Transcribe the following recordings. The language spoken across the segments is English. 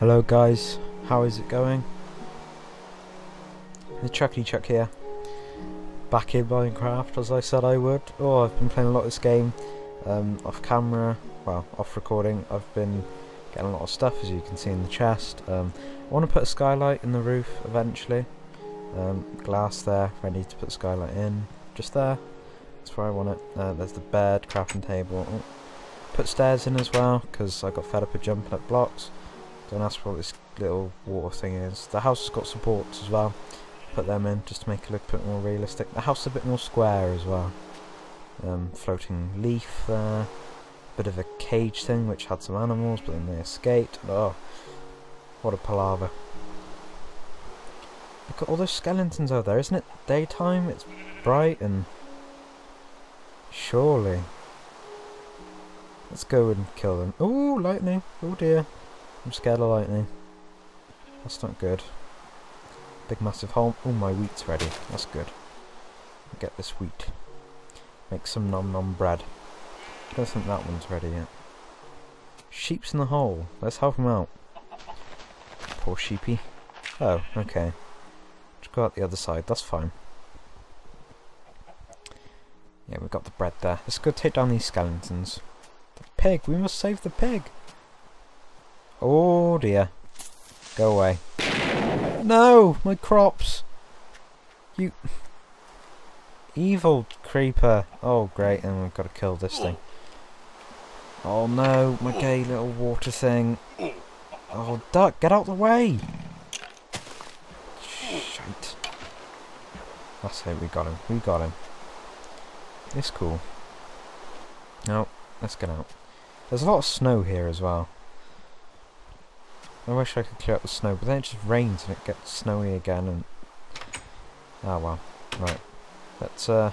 Hello guys, how is it going? The Chuckety Chuck here. Back in Minecraft as I said I would. Oh, I've been playing a lot of this game. Um, off camera, well, off recording, I've been getting a lot of stuff as you can see in the chest. Um, I want to put a skylight in the roof eventually. Um, glass there, if I need to put skylight in. Just there. That's where I want it. Uh, there's the bed, crafting table. Oh. Put stairs in as well, because I got fed up of jumping up blocks. Don't ask what this little water thing is. The house has got supports as well. Put them in just to make it look a bit more realistic. The house is a bit more square as well. Um, floating leaf there. Bit of a cage thing which had some animals but then they escaped. Oh, what a palaver. Look at all those skeletons over there. Isn't it daytime? It's bright and... Surely. Let's go and kill them. Oh, lightning. Oh dear. I'm scared of lightning. That's not good. Big massive hole. Oh, my wheat's ready. That's good. Get this wheat. Make some nom nom bread. I don't think that one's ready yet. Sheep's in the hole. Let's help him out. Poor sheepy. Oh, okay. Just go out the other side. That's fine. Yeah, we've got the bread there. Let's go take down these skeletons. The pig! We must save the pig! Oh dear. Go away. No! My crops! You... Evil creeper. Oh great, and we've got to kill this thing. Oh no, my gay little water thing. Oh duck, get out the way! Shite. That's it, we got him. We got him. It's cool. No, let's get out. There's a lot of snow here as well. I wish I could clear up the snow, but then it just rains and it gets snowy again and... Ah well. Right. Let's, uh...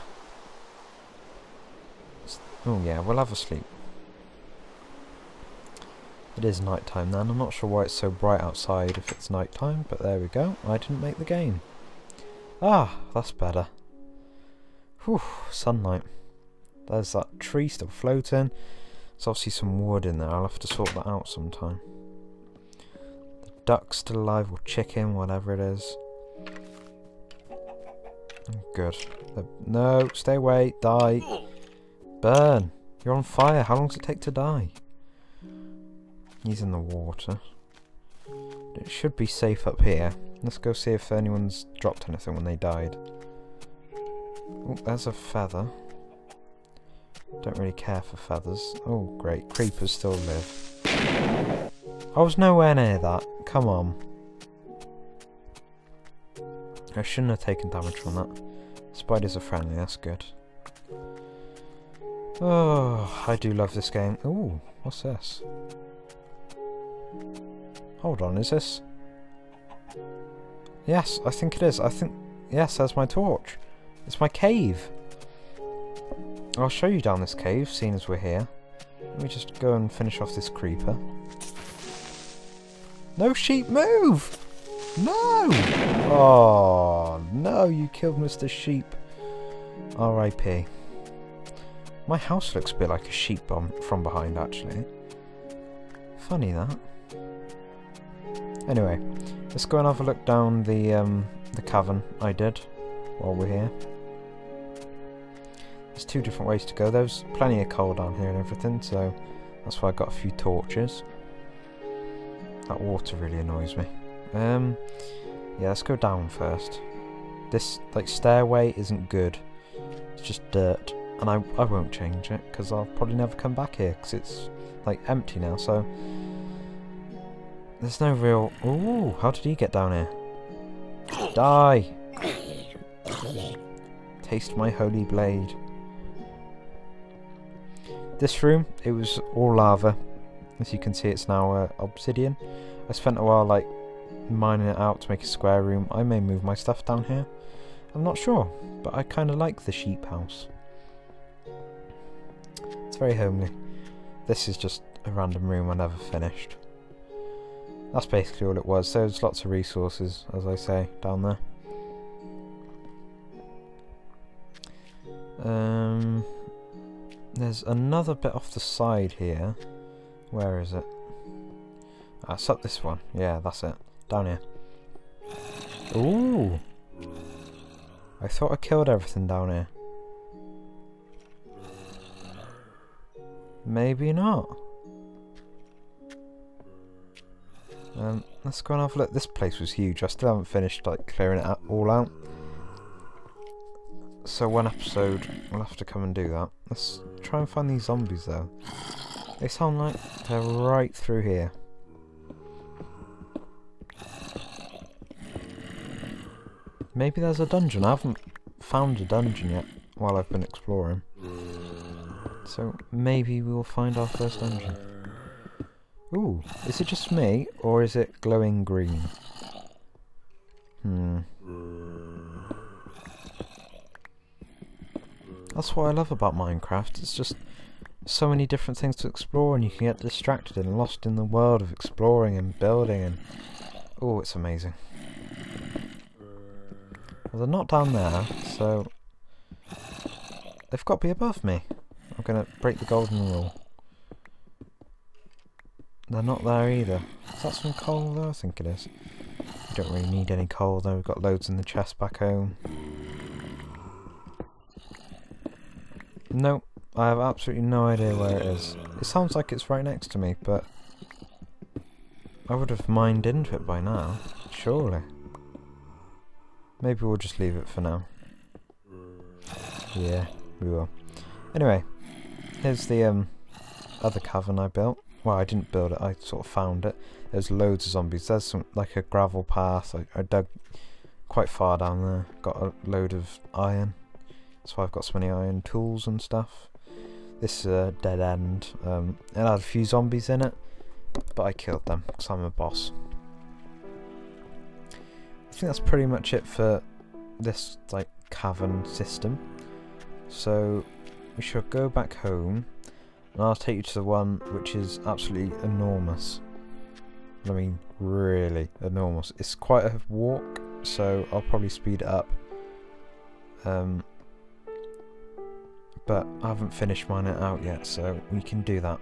Oh yeah, we'll have a sleep. It is night time then. I'm not sure why it's so bright outside if it's night time, but there we go. I didn't make the game. Ah, that's better. Whew, sunlight. There's that tree still floating. There's obviously some wood in there. I'll have to sort that out sometime duck still alive, or chicken, whatever it is. Good. No, stay away, die. Burn. You're on fire. How long does it take to die? He's in the water. It should be safe up here. Let's go see if anyone's dropped anything when they died. Oh, there's a feather. Don't really care for feathers. Oh, great. Creepers still live. I was nowhere near that. Come on. I shouldn't have taken damage from that. Spiders are friendly, that's good. Oh, I do love this game. Ooh, what's this? Hold on, is this? Yes, I think it is. I think... Yes, there's my torch. It's my cave. I'll show you down this cave, seeing as we're here. Let me just go and finish off this creeper. No sheep, move! No! Oh, no, you killed Mr. Sheep. R.I.P. My house looks a bit like a sheep bomb from behind, actually. Funny that. Anyway, let's go and have a look down the um, the cavern I did while we're here. There's two different ways to go. There's plenty of coal down here and everything, so that's why I got a few torches. That water really annoys me. Um, yeah, let's go down first. This, like, stairway isn't good. It's just dirt. And I, I won't change it, because I'll probably never come back here, because it's, like, empty now, so... There's no real... Ooh, how did he get down here? Die! Taste my holy blade. This room, it was all lava. As you can see, it's now uh, obsidian. I spent a while like mining it out to make a square room. I may move my stuff down here. I'm not sure, but I kind of like the sheep house. It's very homely. This is just a random room I never finished. That's basically all it was. So there's lots of resources, as I say, down there. Um, there's another bit off the side here. Where is it? That's up this one. Yeah, that's it. Down here. Ooh! I thought I killed everything down here. Maybe not. Um, let's go and have a look. This place was huge. I still haven't finished like clearing it all out. So one episode, we'll have to come and do that. Let's try and find these zombies though. They sound like they're right through here. Maybe there's a dungeon. I haven't found a dungeon yet while I've been exploring. So maybe we'll find our first dungeon. Ooh, is it just me, or is it glowing green? Hmm. That's what I love about Minecraft, it's just so many different things to explore and you can get distracted and lost in the world of exploring and building and... Oh, it's amazing. Well, they're not down there, so... They've got to be above me. I'm going to break the golden rule. They're not there either. Is that some coal though? I think it is. We don't really need any coal though, we've got loads in the chest back home. Nope, I have absolutely no idea where it is. It sounds like it's right next to me, but... I would have mined into it by now, surely. Maybe we'll just leave it for now. Yeah, we will. Anyway, here's the um, other cavern I built. Well, I didn't build it, I sort of found it. There's loads of zombies. There's some like a gravel path. I, I dug quite far down there. Got a load of iron. That's why I've got so many iron tools and stuff. This is a dead end. Um, it had a few zombies in it, but I killed them because I'm a boss. I think that's pretty much it for this like cavern system. So we shall go back home and I'll take you to the one which is absolutely enormous. I mean, really enormous. It's quite a walk, so I'll probably speed it up. Um, but I haven't finished mine it out yet, so we can do that.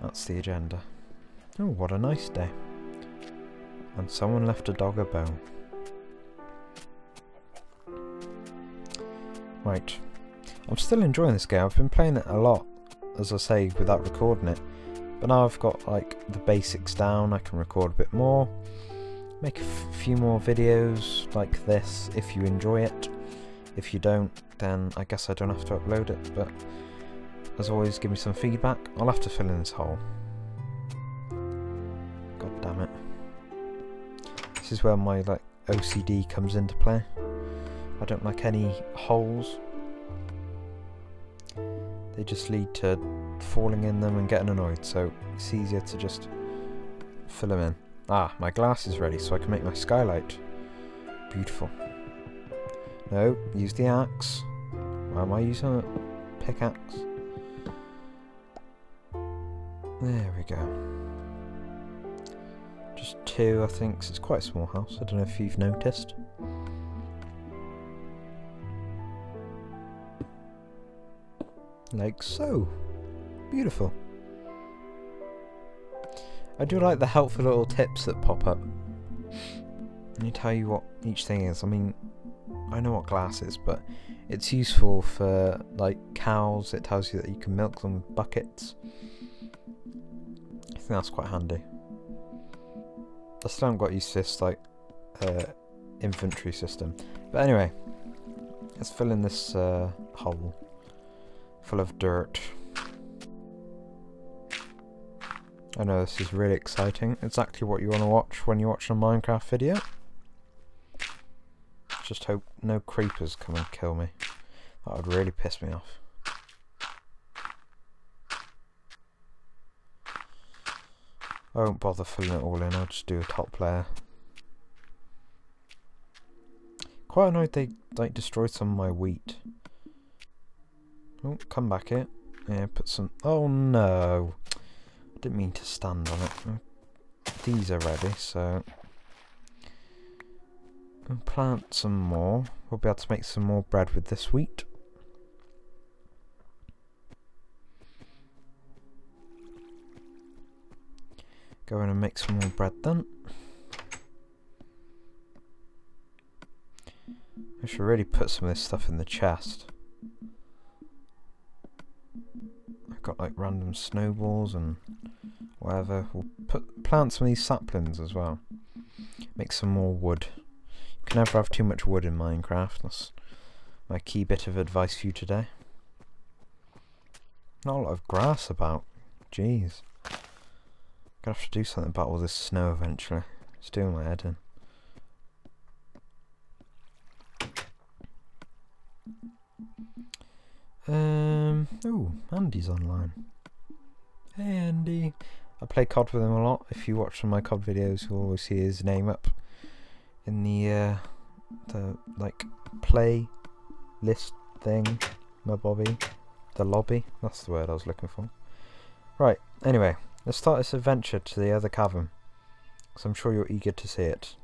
That's the agenda. Oh, what a nice day. And someone left a dog a bone. Right. I'm still enjoying this game. I've been playing it a lot as I say, without recording it. But now I've got like the basics down, I can record a bit more, make a few more videos like this if you enjoy it. If you don't, then I guess I don't have to upload it, but as always, give me some feedback. I'll have to fill in this hole. God damn it. This is where my like OCD comes into play. I don't like any holes they just lead to falling in them and getting annoyed, so it's easier to just fill them in. Ah, my glass is ready, so I can make my skylight. Beautiful. No, use the axe. Why am I using a pickaxe? There we go. Just two, I think, it's quite a small house. I don't know if you've noticed. like so. Beautiful. I do like the helpful little tips that pop up. Let me tell you what each thing is. I mean, I know what glass is, but it's useful for like cows. It tells you that you can milk them with buckets. I think that's quite handy. I still haven't got used to this like uh, inventory system. But anyway, let's fill in this uh, hole full of dirt. I know this is really exciting. Exactly what you want to watch when you watch a Minecraft video. Just hope no creepers come and kill me. That would really piss me off. I won't bother filling it all in, I'll just do a top layer. Quite annoyed they like destroyed some of my wheat. Oh, come back here. Yeah, put some... Oh no! I Didn't mean to stand on it. These are ready, so... We'll plant some more. We'll be able to make some more bread with this wheat. Go in and make some more bread then. I should really put some of this stuff in the chest. I've got like random snowballs and whatever. We'll put plant some of these saplings as well. Make some more wood. Never have too much wood in Minecraft. That's my key bit of advice for you today. Not a lot of grass about. Jeez. Gonna have to do something about all this snow eventually. It's doing my head in. Um. Oh, Andy's online. Hey, Andy. I play COD with him a lot. If you watch some of my COD videos, you'll always see his name up in the uh, the like play list thing. My Bobby, the lobby. That's the word I was looking for. Right. Anyway, let's start this adventure to the other cavern, because I'm sure you're eager to see it.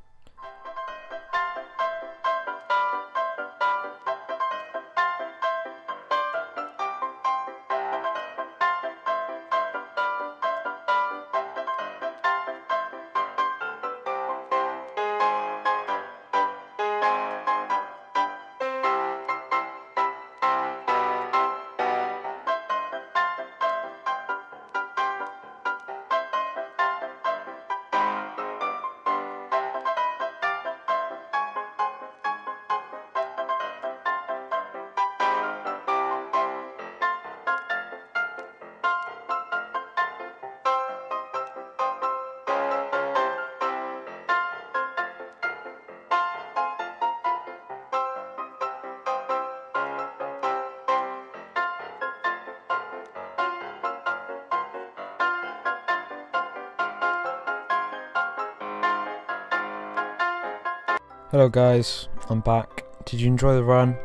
Hello guys, I'm back. Did you enjoy the run?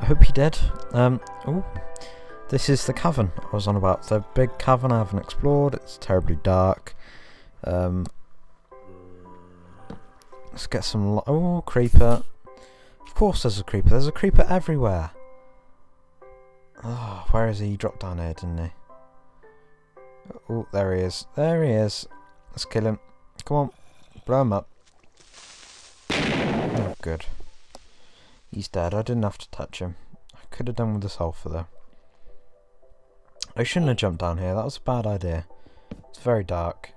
I hope you did. Um, oh, this is the cavern I was on about. The big cavern I haven't explored. It's terribly dark. Um, let's get some. Oh, creeper. Of course, there's a creeper. There's a creeper everywhere. Oh, where is he? He dropped down here, didn't he? Oh, there he is. There he is. Let's kill him. Come on, blow him up good. He's dead. I didn't have to touch him. I could have done with the sulfur though. I shouldn't have jumped down here. That was a bad idea. It's very dark.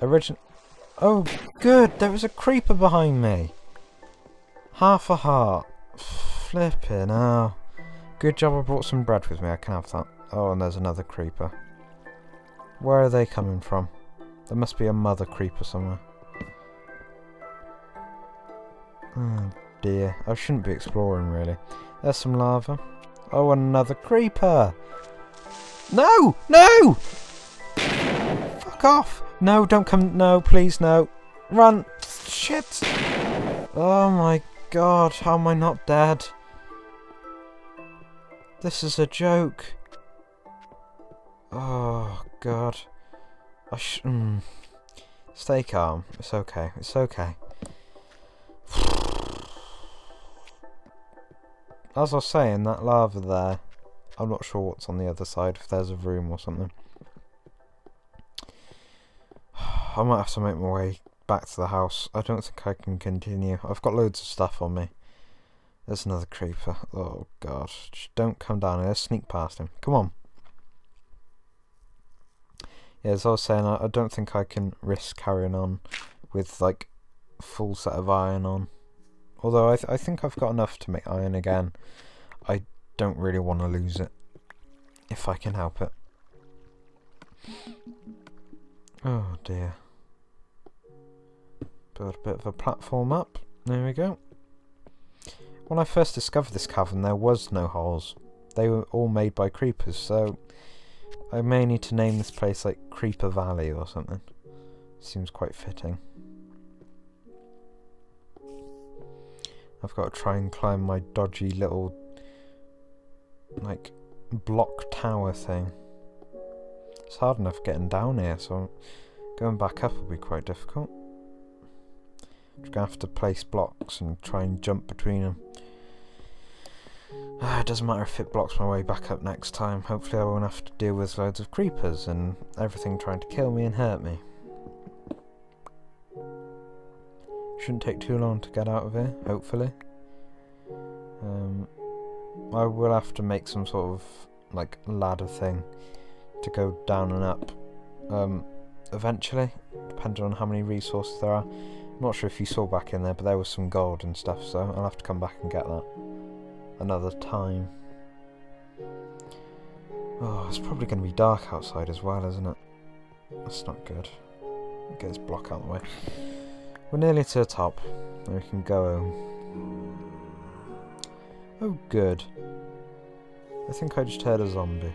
Origin. Oh, good. There was a creeper behind me. Half a heart. Flipping out. Good job I brought some bread with me. I can have that. Oh, and there's another creeper. Where are they coming from? There must be a mother creeper somewhere. Oh dear, I shouldn't be exploring really. There's some lava. Oh, another creeper! No! No! Fuck off! No, don't come. No, please, no. Run! Shit! Oh my god, how am I not dead? This is a joke. Oh god. I sh mm. Stay calm. It's okay. It's okay. As I was saying, that lava there, I'm not sure what's on the other side, if there's a room or something. I might have to make my way back to the house. I don't think I can continue. I've got loads of stuff on me. There's another creeper. Oh god. Just don't come down here. Sneak past him. Come on. Yeah, as I was saying, I, I don't think I can risk carrying on with like full set of iron on. Although I, th I think I've got enough to make iron again. I don't really want to lose it. If I can help it. Oh dear. Build a bit of a platform up. There we go. When I first discovered this cavern there was no holes. They were all made by creepers, so I may need to name this place like Creeper Valley or something. Seems quite fitting. I've got to try and climb my dodgy little like block tower thing. It's hard enough getting down here, so going back up will be quite difficult. Going to have to place blocks and try and jump between them. Uh, it doesn't matter if it blocks my way back up next time. Hopefully I won't have to deal with loads of creepers and everything trying to kill me and hurt me. Shouldn't take too long to get out of here, hopefully. Um, I will have to make some sort of like ladder thing to go down and up um, eventually, depending on how many resources there are. I'm not sure if you saw back in there, but there was some gold and stuff, so I'll have to come back and get that another time. Oh, it's probably going to be dark outside as well, isn't it? That's not good. Get this block out of the way. We're nearly to the top. We can go home. Oh, good. I think I just heard a zombie.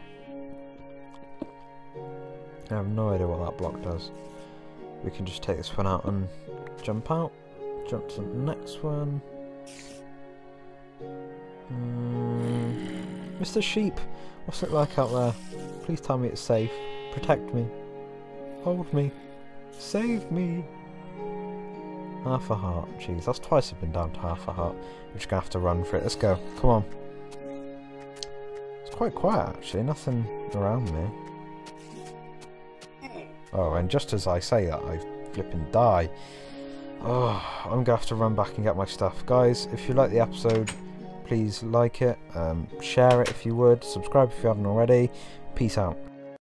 I have no idea what that block does. We can just take this one out and jump out. Jump to the next one. Hmm. Mr. Sheep, what's it like out there? Please tell me it's safe. Protect me. Hold me. Save me. Half a heart. Jeez, that's twice I've been down to half a heart. We're just going to have to run for it. Let's go. Come on. It's quite quiet, actually. Nothing around me. Oh, and just as I say that, I flipping die. Oh, I'm going to have to run back and get my stuff. Guys, if you like the episode, please like it, um, share it if you would, subscribe if you haven't already. Peace out.